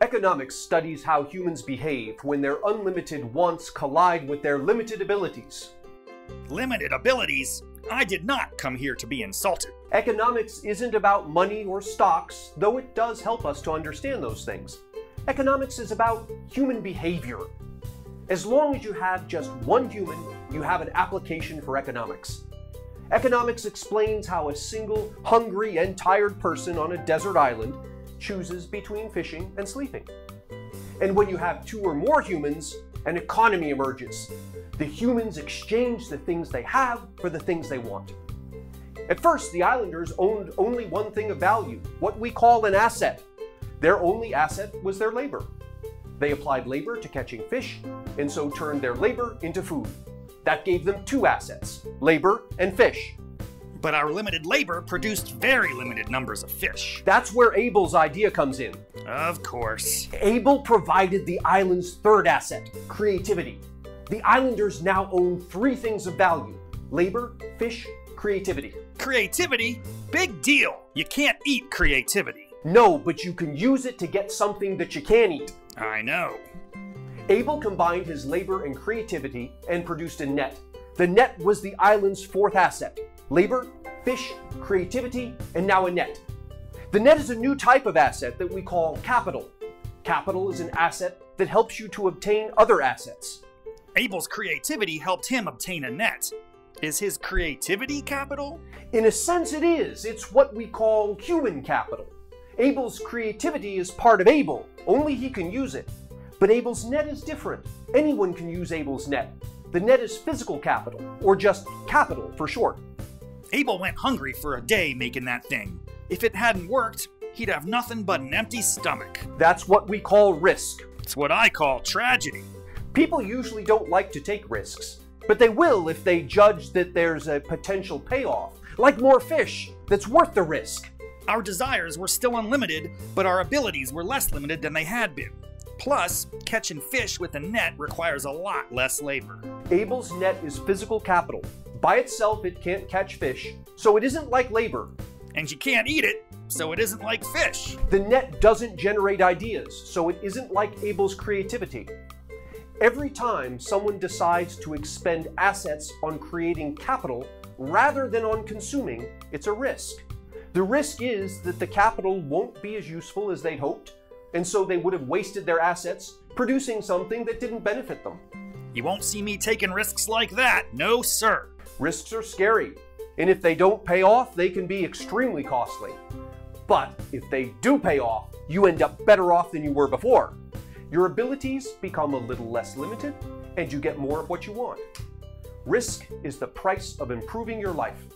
Economics studies how humans behave when their unlimited wants collide with their limited abilities. Limited abilities? I did not come here to be insulted. Economics isn't about money or stocks, though it does help us to understand those things. Economics is about human behavior. As long as you have just one human, you have an application for economics. Economics explains how a single, hungry, and tired person on a desert island chooses between fishing and sleeping. And when you have two or more humans, an economy emerges. The humans exchange the things they have for the things they want. At first, the islanders owned only one thing of value, what we call an asset. Their only asset was their labor. They applied labor to catching fish, and so turned their labor into food. That gave them two assets labor and fish. But our limited labor produced very limited numbers of fish. That's where Able's idea comes in. Of course. Able provided the island's third asset creativity. The islanders now own three things of value labor, fish, creativity. Creativity? Big deal. You can't eat creativity. No, but you can use it to get something that you can eat. I know. Able combined his labor and creativity and produced a net. The net was the island's fourth asset labor, fish, creativity, and now a net. The net is a new type of asset that we call capital. Capital is an asset that helps you to obtain other assets. Able's creativity helped him obtain a net. Is his creativity capital? In a sense, it is. It's what we call human capital. Able's creativity is part of Able, only he can use it. But Able's net is different. Anyone can use Able's net. The net is physical capital, or just capital for short. Able went hungry for a day making that thing. If it hadn't worked, he'd have nothing but an empty stomach. That's what we call risk. It's what I call tragedy. People usually don't like to take risks, but they will if they judge that there's a potential payoff, like more fish, that's worth the risk. Our desires were still unlimited, but our abilities were less limited than they had been. Plus, catching fish with a net requires a lot less labor. Able's net is physical capital. By itself, it can't catch fish, so it isn't like labor. And you can't eat it, so it isn't like fish. The net doesn't generate ideas, so it isn't like Able's creativity. Every time someone decides to expend assets on creating capital rather than on consuming, it's a risk. The risk is that the capital won't be as useful as they'd hoped, and so they would have wasted their assets producing something that didn't benefit them. You won't see me taking risks like that, no sir. Risks are scary, and if they don't pay off, they can be extremely costly. But if they do pay off, you end up better off than you were before. Your abilities become a little less limited, and you get more of what you want. Risk is the price of improving your life.